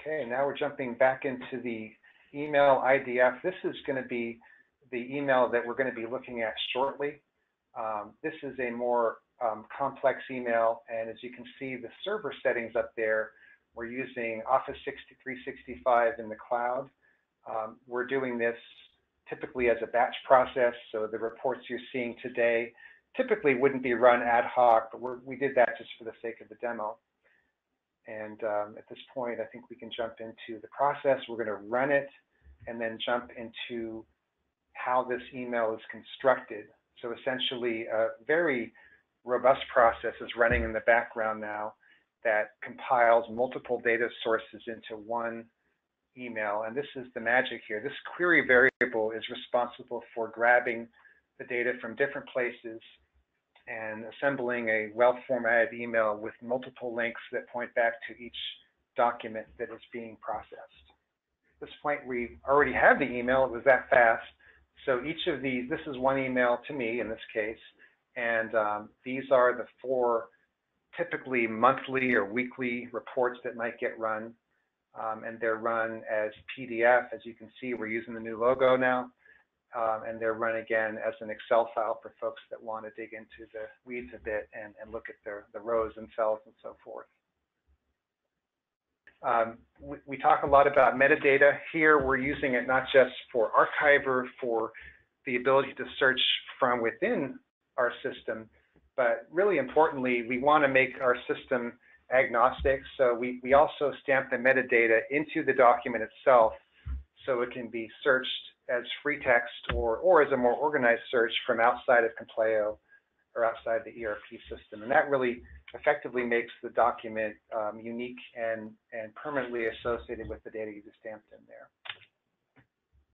Okay, now we're jumping back into the email IDF. This is going to be the email that we're going to be looking at shortly. Um, this is a more um, complex email, and as you can see, the server settings up there, we're using Office 365 in the cloud. Um, we're doing this typically as a batch process, so the reports you're seeing today typically wouldn't be run ad hoc, but we did that just for the sake of the demo. And um, at this point, I think we can jump into the process. We're going to run it and then jump into how this email is constructed. So essentially, a very robust process is running in the background now that compiles multiple data sources into one email. And this is the magic here. This query variable is responsible for grabbing the data from different places and assembling a well-formatted email with multiple links that point back to each document that is being processed. At this point, we already have the email. It was that fast. So each of these, this is one email to me in this case, and um, these are the four typically monthly or weekly reports that might get run. Um, and they're run as PDF. As you can see, we're using the new logo now. Um, and they're run again as an Excel file for folks that want to dig into the weeds a bit and, and look at their, the rows themselves and so forth. Um, we, we, talk a lot about metadata. Here, we're using it not just for Archiver, for the ability to search from within our system, but really importantly, we want to make our system agnostic. So we, we also stamp the metadata into the document itself so it can be searched as free text or, or as a more organized search from outside of Compleo or outside the ERP system. And that really effectively makes the document um, unique and, and permanently associated with the data you just stamped in there.